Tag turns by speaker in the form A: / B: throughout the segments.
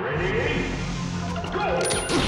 A: Ready? Go!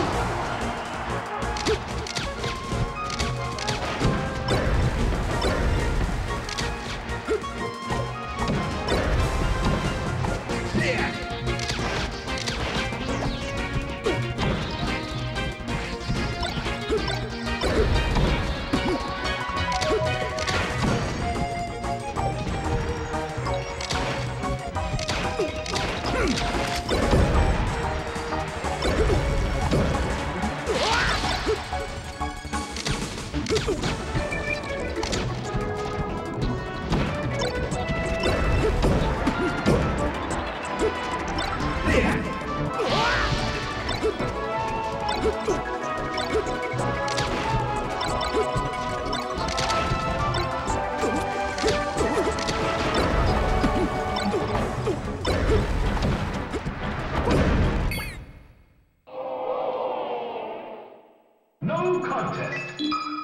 A: Woo! No contest.